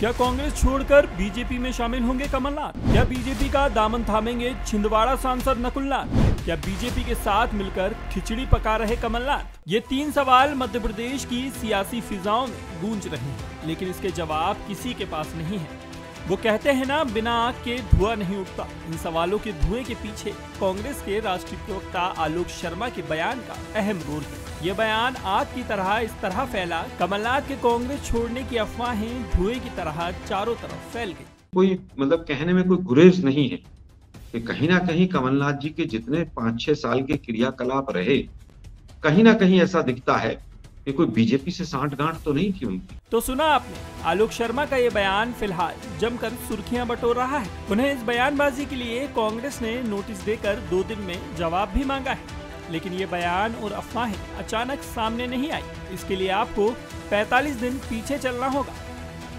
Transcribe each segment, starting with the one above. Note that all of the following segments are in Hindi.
क्या कांग्रेस छोड़कर बीजेपी में शामिल होंगे कमलनाथ? क्या बीजेपी का दामन थामेंगे छिंदवाड़ा सांसद नकुलनाथ? क्या बीजेपी के साथ मिलकर खिचड़ी पका रहे कमलनाथ? ये तीन सवाल मध्य प्रदेश की सियासी फिजाओं में गूंज रहे हैं, लेकिन इसके जवाब किसी के पास नहीं है। वो कहते हैं ना, बिना आग के धुआँ नहीं उठता। इन सवालों के धुएँ के पीछे कांग्रेस के राष्ट्रीय प्रवक्ता आलोक शर्मा के बयान का अहम रोल है। ये बयान आग की तरह इस तरह फैला, कमलनाथ के कांग्रेस छोड़ने की अफवाहें धुएँ की तरह चारों तरफ़ फैल गई। कोई मतलब कहने में कोई गुरेज नहीं है कि कहीं ना कहीं कमलनाथ जी के जितने पाँच छह साल के क्रियाकलाप रहे, कहीं ना कहीं ऐसा दिखता है कि कोई बीजेपी से सांठ गांठ तो नहीं थी उनकी? तो सुना आपने, आलोक शर्मा का ये बयान फ़िलहाल जमकर सुर्खियाँ बटोर रहा है। उन्हें इस बयानबाजी के लिए कांग्रेस ने नोटिस देकर दो दिन में जवाब भी मांगा है। लेकिन ये बयान और अफवाहें अचानक सामने नहीं आई। इसके लिए आपको 45 दिन पीछे चलना होगा।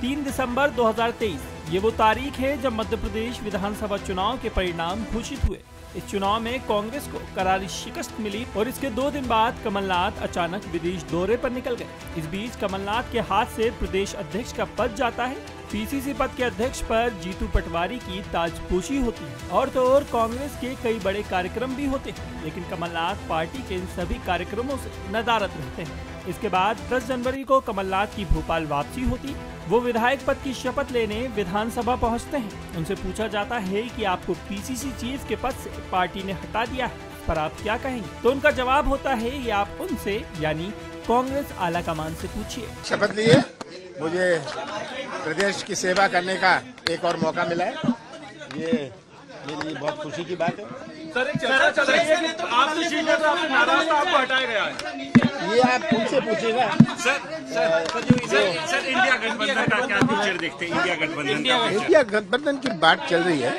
3 दिसंबर 2023 ये वो तारीख है जब मध्य प्रदेश विधानसभा चुनाव के परिणाम घोषित हुए। इस चुनाव में कांग्रेस को करारी शिकस्त मिली और इसके दो दिन बाद कमलनाथ अचानक विदेश दौरे पर निकल गए। इस बीच कमलनाथ के हाथ से प्रदेश अध्यक्ष का पद जाता है। पीसीसी पद के अध्यक्ष पर जीतू पटवारी की ताजपोशी होती है। और तो और कांग्रेस के कई बड़े कार्यक्रम भी होते हैं, लेकिन कमलनाथ पार्टी के इन सभी कार्यक्रमों से नदारत रहते हैं। इसके बाद 10 जनवरी को कमलनाथ की भोपाल वापसी होती। वो विधायक पद की शपथ लेने विधानसभा पहुँचते हैं। उनसे पूछा जाता है कि आपको पीसीसी चीफ के पद से पार्टी ने हटा दिया है, पर आप क्या कहेंगे? तो उनका जवाब होता है, ये आप उनसे, यानी कांग्रेस आला कमान से पूछिए। शपथ लिए? मुझे प्रदेश की सेवा करने का एक और मौका मिला है। ये मेरे लिए बहुत खुशी की बात है। सर चर्चा चल रही है तो आप तो पर आपने नाराज़ था आपको हटाया गया है। ये आप उनसे पूछिएगा। सर सर सर इंडिया गठबंधन का क्या देखते हैं? इंडिया गठबंधन इंडिया गठबंधन की बात चल रही है।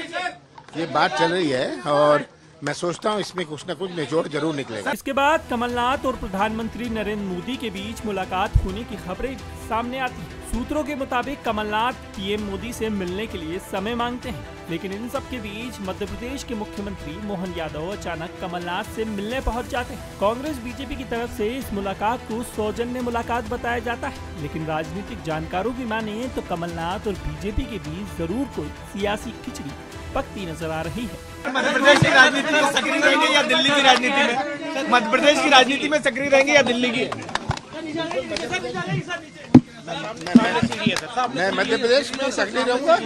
ये बात चल रही है और मैं सोचता हूँ इसमें कुछ न कुछ निचोड़ ज़रूर निकलेगा। इसके बाद कमलनाथ और प्रधानमंत्री नरेंद्र मोदी के बीच मुलाकात होने की खबरें सामने आती हैं। सूत्रों के मुताबिक कमलनाथ पीएम मोदी से मिलने के लिए समय मांगते हैं, लेकिन इन सब के बीच मध्य प्रदेश के मुख्यमंत्री मोहन यादव अचानक कमलनाथ से मिलने पहुँच जाते हैं। कांग्रेस बीजेपी की तरफ़ से इस मुलाकात को सौजन्य मुलाकात बताया जाता है, लेकिन राजनीतिक जानकारों की माने तो कमलनाथ और बीजेपी के बीच ज़रूर कोई सियासी खिचड़ी पकती नज़र आ रही है। मध्य प्रदेश की राजनीति में सक्रिय रहेंगे या दिल्ली की राजनीति में? मध्य प्रदेश की राजनीति में सक्रिय रहेंगे या दिल्ली की? मैं मध्य प्रदेश में सक्रिय रहूँगा।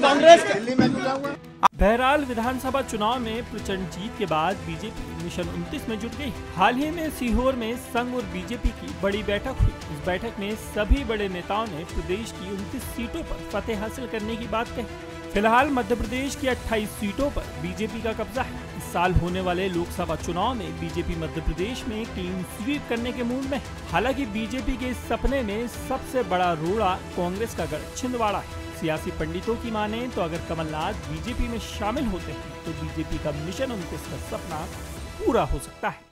कांग्रेस दिल्ली में भी जाऊँगा। बहरहाल विधानसभा चुनाव में प्रचंड जीत के बाद बीजेपी मिशन 29 में जुट गई। हाल ही में सीहोर में संघ और बीजेपी की बड़ी बैठक हुई। इस बैठक में सभी बड़े नेताओं ने प्रदेश की 29 सीटों पर फतेह हासिल करने की बात कही। फ़िलहाल मध्य प्रदेश की 28 सीटों पर बीजेपी का कब्जा है। इस साल होने वाले लोकसभा चुनाव में बीजेपी मध्य प्रदेश में क्लीन स्वीप करने के मूड में है। हालाँकि बीजेपी के इस सपने में सबसे बड़ा रोड़ा कांग्रेस का गढ़ छिंदवाड़ा है। सियासी पंडितों की माने तो अगर कमलनाथ बीजेपी में शामिल होते हैं तो बीजेपी का मिशन उनतीस का सपना पूरा हो सकता है।